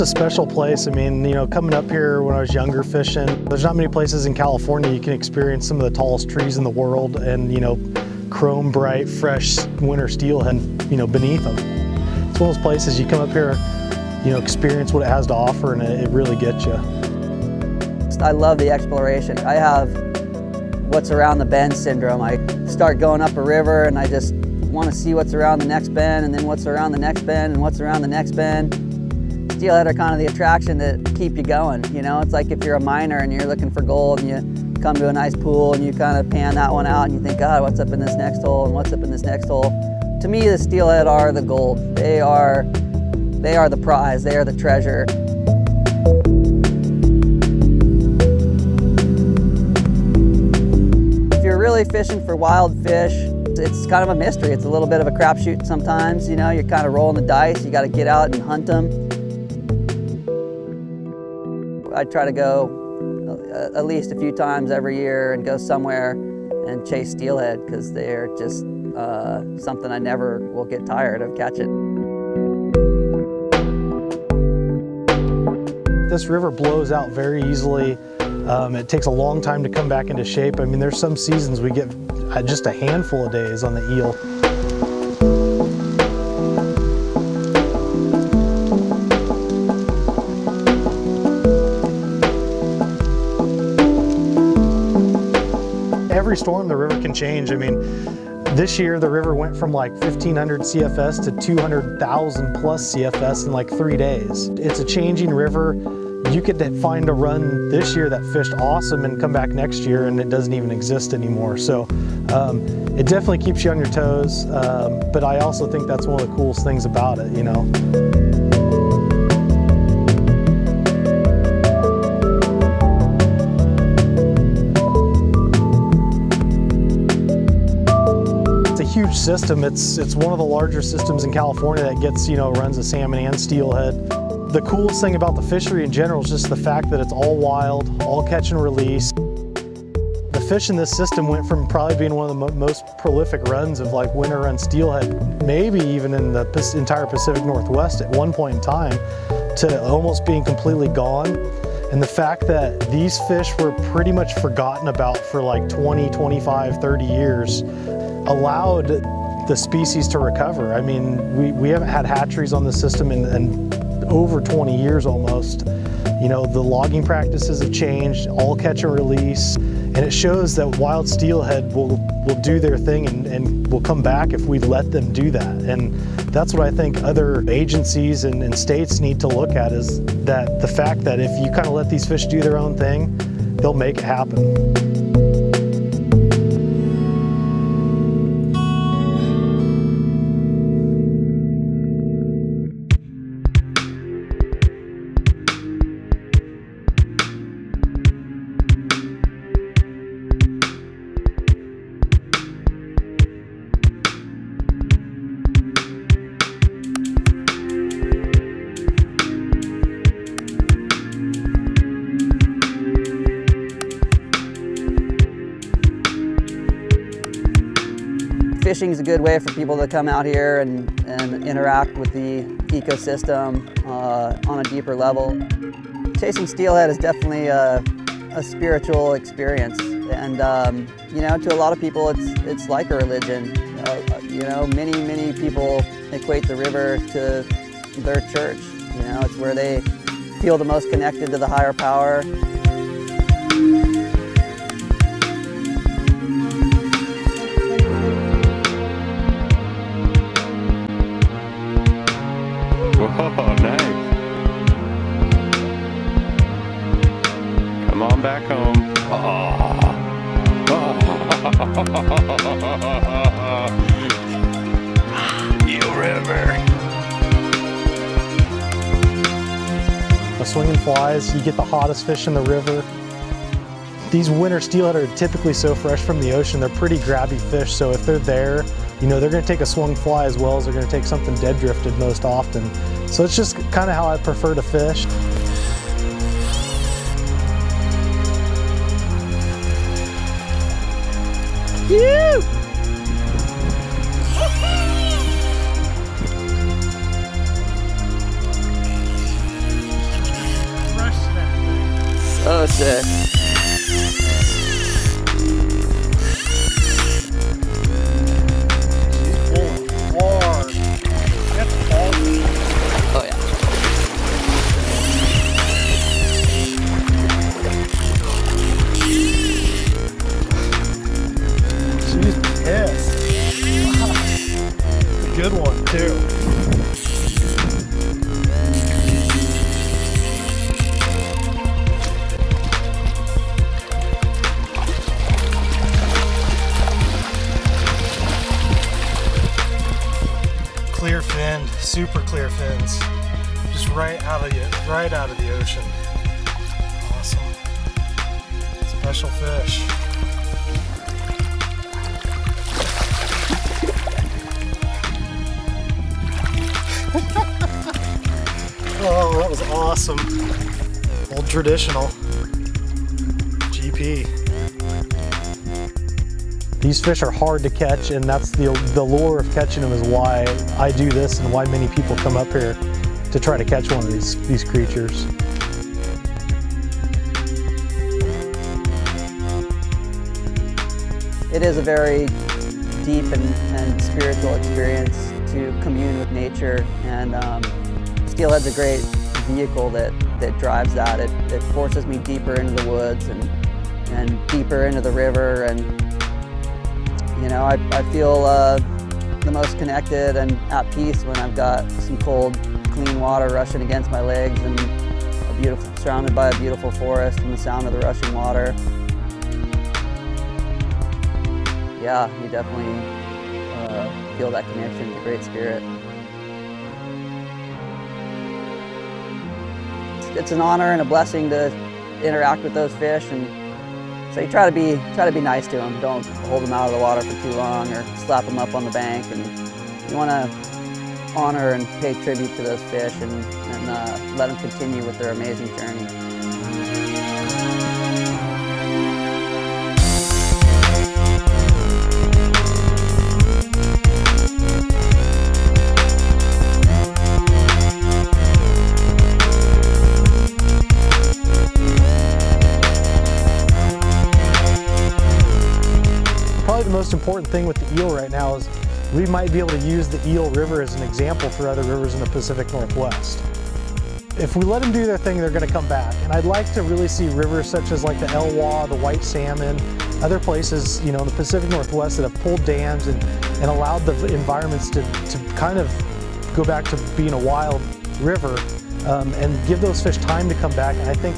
a special place. I mean, you know, coming up here when I was younger fishing, there's not many places in California you can experience some of the tallest trees in the world and, you know, chrome bright, fresh winter steelhead, you know, beneath them. It's one of those places you come up here, you know, experience what it has to offer and it, it really gets you. I love the exploration. I have what's around the bend syndrome. I start going up a river and I just want to see what's around the next bend and then what's around the next bend and what's around the next bend. Steelhead are kind of the attraction that keep you going. You know, it's like if you're a miner and you're looking for gold and you come to a nice pool and you kind of pan that one out and you think, God, what's up in this next hole and what's up in this next hole. To me, the steelhead are the gold. They are, they are the prize. They are the treasure. If you're really fishing for wild fish, it's kind of a mystery. It's a little bit of a crapshoot sometimes. You know, you're kind of rolling the dice. You got to get out and hunt them. I try to go uh, at least a few times every year and go somewhere and chase steelhead because they're just uh, something I never will get tired of catching. This river blows out very easily. Um, it takes a long time to come back into shape. I mean, there's some seasons we get uh, just a handful of days on the eel. Every storm the river can change. I mean, this year the river went from like 1500 CFS to 200,000 plus CFS in like three days. It's a changing river you could find a run this year that fished awesome and come back next year and it doesn't even exist anymore. So um, it definitely keeps you on your toes, um, but I also think that's one of the coolest things about it, you know. Huge system. It's it's one of the larger systems in California that gets, you know, runs a salmon and steelhead. The coolest thing about the fishery in general is just the fact that it's all wild, all catch and release. The fish in this system went from probably being one of the mo most prolific runs of like winter run steelhead, maybe even in the entire Pacific Northwest at one point in time, to almost being completely gone. And the fact that these fish were pretty much forgotten about for like 20, 25, 30 years allowed the species to recover. I mean, we, we haven't had hatcheries on the system in, in over 20 years almost. You know, the logging practices have changed, all catch and release, and it shows that wild steelhead will, will do their thing and, and will come back if we let them do that. And that's what I think other agencies and, and states need to look at is that the fact that if you kind of let these fish do their own thing, they'll make it happen. Fishing is a good way for people to come out here and, and interact with the ecosystem uh, on a deeper level. Chasing steelhead is definitely a, a spiritual experience. And um, you know to a lot of people it's it's like a religion. Uh, you know many many people equate the river to their church. You know it's where they feel the most connected to the higher power Oh, nice. Come on back home. Oh. Eel River. The swinging flies, you get the hottest fish in the river. These winter steelhead are typically so fresh from the ocean, they're pretty grabby fish, so if they're there, you know, they're gonna take a swung fly as well as they're gonna take something dead drifted most often. So it's just kind of how I prefer to fish. Too. Clear finned, super clear fins, just right out of the right out of the ocean. Awesome, special fish. Oh, that was awesome. Old traditional. GP. These fish are hard to catch, and that's the, the lure of catching them is why I do this and why many people come up here to try to catch one of these, these creatures. It is a very deep and, and spiritual experience to commune with nature, and um, Steelhead's a great vehicle that, that drives that. It, it forces me deeper into the woods and, and deeper into the river, and you know, I, I feel uh, the most connected and at peace when I've got some cold, clean water rushing against my legs and a beautiful, surrounded by a beautiful forest and the sound of the rushing water. Yeah, you definitely uh, feel that connection to the Great Spirit. It's, an honor and a blessing to interact with those fish, and so you try to be try to be nice to them. Don't hold them out of the water for too long or slap them up on the bank, and you want to honor and pay tribute to those fish and, and uh, let them continue with their amazing journey. Important thing with the eel right now is we might be able to use the Eel River as an example for other rivers in the Pacific Northwest. If we let them do their thing, they're going to come back. And I'd like to really see rivers such as like the Elwha, the White Salmon, other places, you know, in the Pacific Northwest that have pulled dams and, and allowed the environments to, to kind of go back to being a wild river um, and give those fish time to come back. And I think,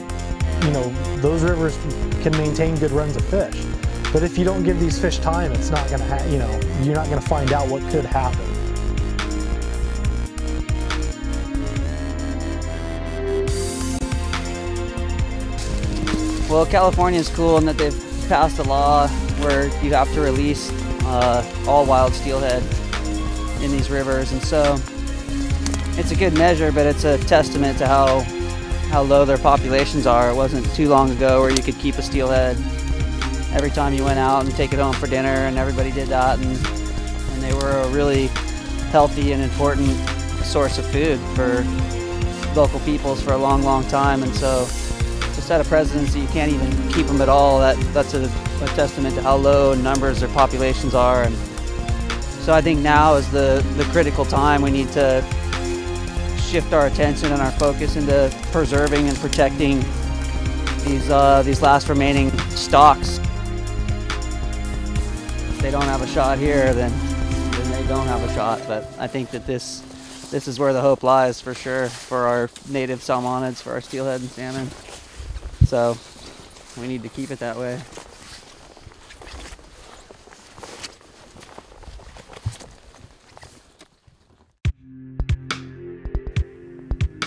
you know, those rivers can maintain good runs of fish. But if you don't give these fish time, it's not going to, you know, you're not going to find out what could happen. Well, California is cool in that they've passed a law where you have to release uh, all wild steelhead in these rivers, and so it's a good measure, but it's a testament to how how low their populations are. It wasn't too long ago where you could keep a steelhead every time you went out and take it home for dinner, and everybody did that, and and they were a really healthy and important source of food for local peoples for a long, long time, and so to set a presidency, you can't even keep them at all. That that's a, a testament to how low numbers their populations are, and so I think now is the the critical time. We need to shift our attention and our focus into preserving and protecting these uh, these last remaining stocks. They don't have a shot here, then then they don't have a shot. But I think that this this is where the hope lies for sure for our native salmonids, for our steelhead and salmon. So we need to keep it that way.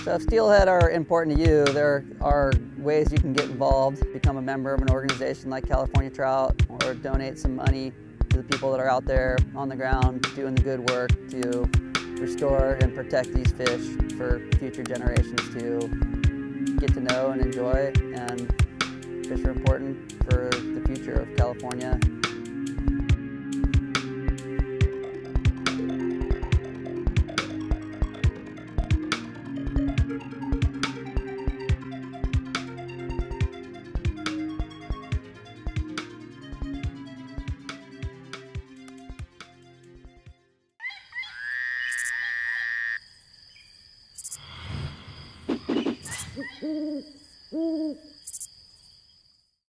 So if steelhead are important to you, there are ways you can get involved, become a member of an organization like California Trout, or donate some money the people that are out there on the ground doing the good work to restore and protect these fish for future generations to get to know and enjoy. And fish are important for the future of California.